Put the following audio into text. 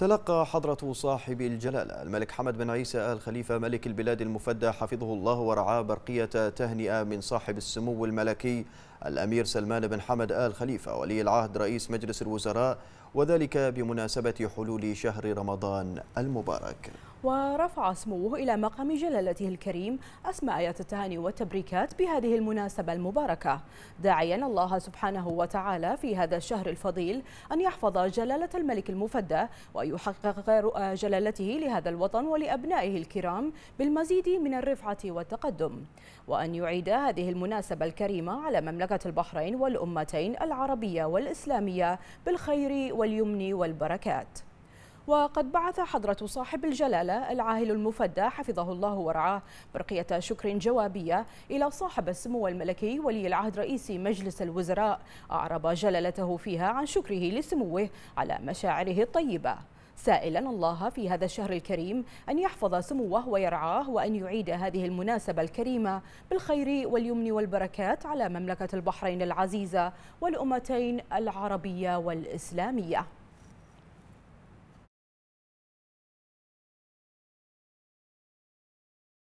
تلقى حضرة صاحب الجلالة. الملك حمد بن عيسى آل خليفة ملك البلاد المفدى حفظه الله ورعاه برقية تهنئة من صاحب السمو الملكي الأمير سلمان بن حمد آل خليفة ولي العهد رئيس مجلس الوزراء وذلك بمناسبة حلول شهر رمضان المبارك. ورفع سموه إلى مقام جلالته الكريم أسمى آيات التهاني والتبريكات بهذه المناسبة المباركة. داعيا الله سبحانه وتعالى في هذا الشهر الفضيل أن يحفظ جلالة الملك المفدى ويحقق رؤى جلالته لهذا الوطن ولأبنائه الكرام بالمزيد من الرفعة والتقدم. وأن يعيد هذه المناسبة الكريمة على مملكة البحرين والأمتين العربية والإسلامية بالخير واليمن والبركات. وقد بعث حضرة صاحب الجلالة العاهل المفدى حفظه الله ورعاه برقية شكر جوابية إلى صاحب السمو الملكي ولي العهد رئيس مجلس الوزراء أعرب جلالته فيها عن شكره لسموه على مشاعره الطيبة. سائلا الله في هذا الشهر الكريم أن يحفظ سموه ويرعاه وأن يعيد هذه المناسبة الكريمة بالخير واليمن والبركات على مملكة البحرين العزيزة والأمتين العربية والإسلامية.